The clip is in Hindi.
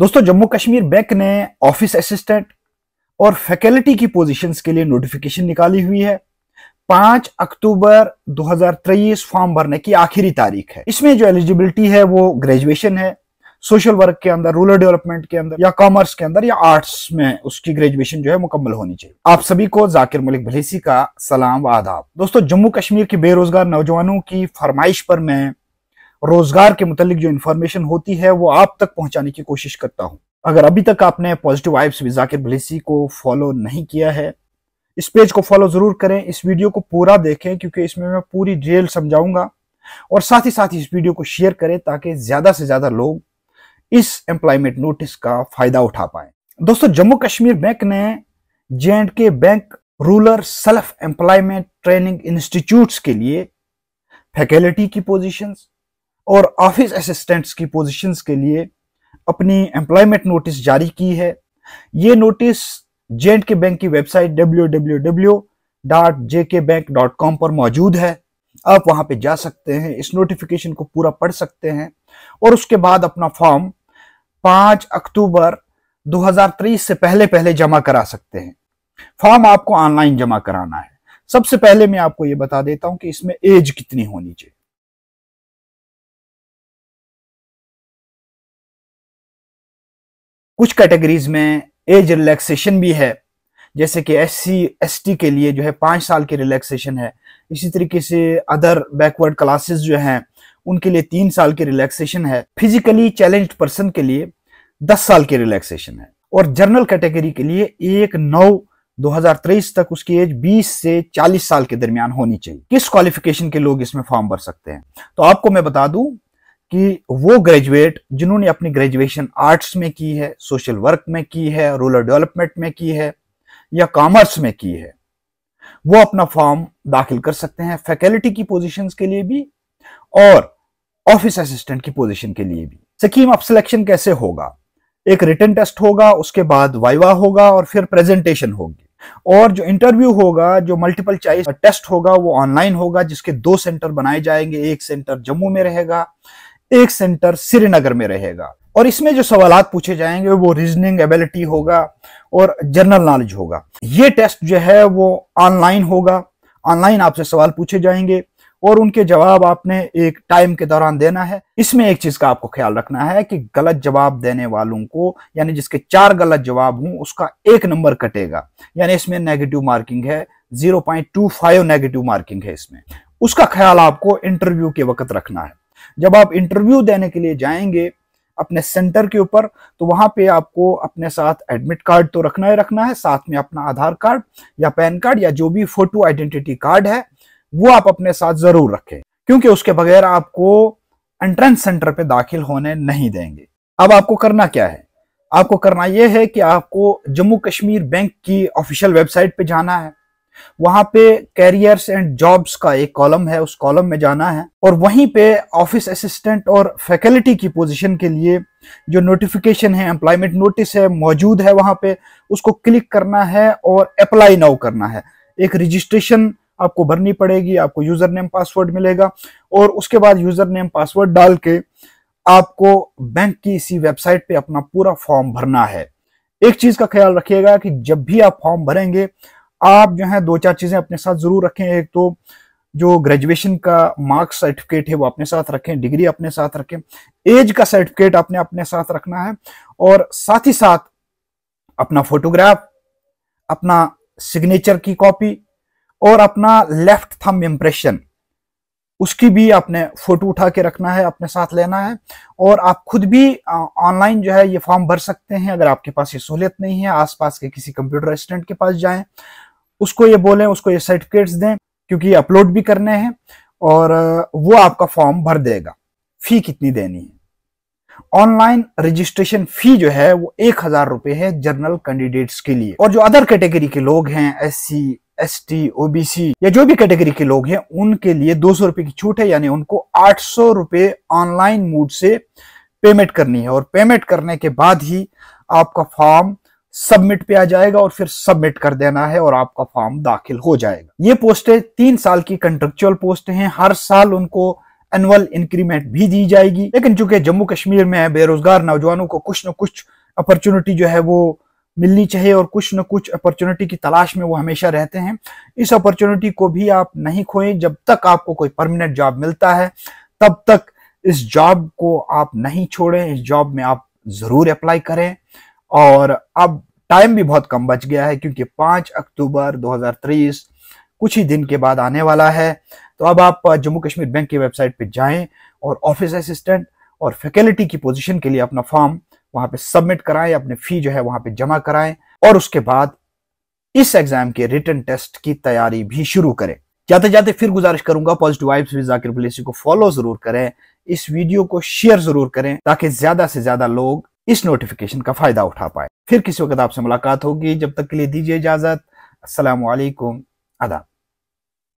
दोस्तों, जम्मू कश्मीर बैंक ने ऑफ़िस असिस्टेंट और फैकल्टी की पोजीशंस के लिए नोटिफिकेशन निकाली हुई है। पाँच अक्टूबर 2023 फॉर्म भरने की आखिरी तारीख है। इसमें जो एलिजिबिलिटी है, वो ग्रेजुएशन है। सोशल वर्क के अंदर रूरल डेवलपमेंट के अंदर, या कॉमर्स के अंदर, या आर्ट्स में उसकी ग्रेजुएशन जो है, मुकम्मल होनी चाहिए। आप सभी को जाकिर मलिक भलेसी का सलाम व आदाब। दोस्तों, जम्मू कश्मीर के बेरोजगार नौजवानों की फरमाइश पर मैं रोज़गार के मुतालिक जो इन्फॉर्मेशन होती है, वो आप तक पहुँचाने की कोशिश करता हूँ। अगर अभी तक आपने positive vibes with Zakir Bhalesi को फॉलो नहीं किया है, इस पेज को फॉलो ज़रूर करें, इस वीडियो को पूरा देखें, क्योंकि इसमें मैं पूरी डिटेल समझाऊँगा। और साथ ही साथ इस वीडियो को शेयर करें, ताकि ज़्यादा से ज़्यादा लोग इस एम्प्लॉयमेंट नोटिस का फ़ायदा उठा पाए। दोस्तों, जम्मू कश्मीर बैंक ने J and K bank rural self employment training institutes के लिए फैकल्टी की पोजीशंस और ऑफ़िस असिस्टेंट्स की पोजीशंस के लिए अपनी एम्प्लॉयमेंट नोटिस जारी की है। ये नोटिस जे के बैंक की वेबसाइट www.jkbank.com पर मौजूद है। आप वहाँ पे जा सकते हैं, इस नोटिफिकेशन को पूरा पढ़ सकते हैं और उसके बाद अपना फॉर्म पाँच अक्टूबर 2023 से पहले पहले जमा करा सकते हैं। फॉर्म आपको ऑनलाइन जमा कराना है। सबसे पहले मैं आपको यह बता देता हूँ कि इसमें एज कितनी होनी चाहिए। कुछ कैटेगरीज में एज रिलैक्सेशन भी है। जैसे कि एस सी एस टी के लिए जो है पाँच साल की रिलैक्सेशन है। इसी तरीके से अदर बैकवर्ड क्लासेस जो हैं, उनके लिए तीन साल की रिलैक्सेशन है। फिजिकली चैलेंज पर्सन के लिए दस साल की रिलैक्सेशन है। और जनरल कैटेगरी के लिए एक नौ 2023 तक उसकी एज 20 से 40 साल के दरमियान होनी चाहिए। किस क्वालिफिकेशन के लोग इसमें फॉर्म भर सकते हैं? तो आपको मैं बता दूँ कि वो ग्रेजुएट जिन्होंने अपनी ग्रेजुएशन आर्ट्स में की है सोशल वर्क में की है रूरल डेवलपमेंट में की है, या कॉमर्स में की है, वो अपना फॉर्म दाखिल कर सकते हैं फैकल्टी की पोजीशंस के लिए भी और ऑफ़िस असिस्टेंट की पोजीशन के लिए भी। स्कीम ऑफ़ सिलेक्शन कैसे होगा? एक रिटर्न टेस्ट होगा, उसके बाद वाइवा होगा और फिर प्रेजेंटेशन होगी। और जो इंटरव्यू होगा, जो मल्टीपल चॉइस टेस्ट होगा, वो ऑनलाइन होगा, जिसके दो सेंटर बनाए जाएँगे, एक सेंटर जम्मू में रहेगा एक सेंटर श्रीनगर में रहेगा। और इसमें जो सवाल पूछे जाएँगे, वो रीजनिंग एबिलिटी होगा और जनरल नॉलेज होगा। ये टेस्ट जो है, वो ऑनलाइन होगा। ऑनलाइन आपसे सवाल पूछे जाएँगे और उनके जवाब आपने एक टाइम के दौरान देना है। इसमें एक चीज़ का आपको ख्याल रखना है कि गलत जवाब देने वालों को, यानी जिसके चार गलत जवाब हों, उसका एक नंबर कटेगा। यानी इसमें नेगेटिव मार्किंग है 0.25 नेगेटिव मार्किंग है इसमें। उसका ख्याल आपको इंटरव्यू के वक्त रखना है। जब आप इंटरव्यू देने के लिए जाएँगे अपने सेंटर के ऊपर तो वहाँ पे आपको अपने साथ एडमिट कार्ड तो रखना ही रखना है, साथ में अपना आधार कार्ड या पैन कार्ड या जो भी फ़ोटो आइडेंटिटी कार्ड है, वो आप अपने साथ ज़रूर रखें, क्योंकि उसके बगैर आपको एंट्रेंस सेंटर पे दाखिल होने नहीं देंगे। अब आपको करना क्या है? आपको करना यह है कि आपको जम्मू कश्मीर बैंक की ऑफिशियल वेबसाइट पे जाना है। वहाँ पे कैरियर्स एंड जॉब्स का एक कॉलम है, उस कॉलम में जाना है। और वहीं पे ऑफ़िस असिस्टेंट और फैकल्टी की पोजीशन के लिए जो नोटिफिकेशन है एम्प्लॉयमेंट नोटिस है, मौजूद है वहाँ पे, उसको क्लिक करना है और अप्लाई नाउ करना है। एक रजिस्ट्रेशन आपको भरनी पड़ेगी, आपको यूज़र नेम पासवर्ड मिलेगा और उसके बाद यूज़र नेम पासवर्ड डाल के आपको बैंक की इसी वेबसाइट पे अपना पूरा फॉर्म भरना है। एक चीज़ का ख्याल रखिएगा कि जब भी आप फॉर्म भरेंगे आप जो है दो चार चीज़ें अपने साथ ज़रूर रखें। एक तो जो ग्रेजुएशन का मार्क्स सर्टिफिकेट है वो अपने साथ रखें डिग्री अपने साथ रखें। एज का सर्टिफिकेट आपने अपने साथ रखना है और साथ ही साथ अपना फोटोग्राफ अपना सिग्नेचर की कॉपी और अपना लेफ़्ट थम इम्प्रेशन उसकी भी आपने फ़ोटो उठा के रखना है, अपने साथ लेना है और आप खुद भी ऑनलाइन जो है ये फॉर्म भर सकते हैं। अगर आपके पास ये सहूलियत नहीं है, आसपास के किसी कंप्यूटर असिस्टेंट के पास जाएँ। उसको ये बोलें, उसको ये सर्टिफिकेट्स दें, क्योंकि अपलोड भी करने हैं और वो आपका फॉर्म भर देगा। फ़ी कितनी देनी है? ऑनलाइन रजिस्ट्रेशन फ़ी जो है, वो एक हज़ार रुपए है जनरल कैंडिडेट्स के लिए। और जो अदर कैटेगरी के लोग हैं S C S T OBC या जो भी कैटेगरी के लोग हैं, उनके लिए दो सौ रुपए की छूट है, यानी उनको आठ सौ रुपए ऑनलाइन मूड से पेमेंट करनी है। और पेमेंट करने के बाद ही आपका फॉर्म सबमिट पे आ जाएगा और फिर सबमिट कर देना है और आपका फॉर्म दाखिल हो जाएगा। ये पोस्टें तीन साल की कंट्रेक्चुअल पोस्ट हैं। हर साल उनको एनुअल इंक्रीमेंट भी दी जाएगी। लेकिन चूँकि जम्मू कश्मीर में बेरोजगार नौजवानों को कुछ न कुछ अपॉर्चुनिटी जो है वो मिलनी चाहिए और कुछ न कुछ अपॉर्चुनिटी की तलाश में वो हमेशा रहते हैं। इस अपॉर्चुनिटी को भी आप नहीं खोएँ। जब तक आपको कोई परमानेंट जॉब मिलता है, तब तक इस जॉब को आप नहीं छोड़ें। इस जॉब में आप ज़रूर अप्लाई करें। और अब टाइम भी बहुत कम बच गया है क्योंकि 5 अक्टूबर 2023 कुछ ही दिन के बाद आने वाला है। तो अब आप जम्मू कश्मीर बैंक की वेबसाइट पर जाएँ और ऑफ़िस असिस्टेंट और फैकल्टी की पोजीशन के लिए अपना फॉर्म वहाँ पे सबमिट कराएँ, अपने फ़ी जो है वहाँ पे जमा कराएँ और उसके बाद इस एग्ज़ाम के रिटर्न टेस्ट की तैयारी भी शुरू करें। जाते जाते फिर गुजारिश करूँगा पॉजिटिव वाइब्स विद जाकिर को फॉलो ज़रूर करें, इस वीडियो को शेयर ज़रूर करें ताकि ज़्यादा से ज़्यादा लोग इस नोटिफिकेशन का फ़ायदा उठा पाए। फिर किसी वक्त आपसे मुलाकात होगी। जब तक के लिए दीजिए इजाज़त। असलकुम अदा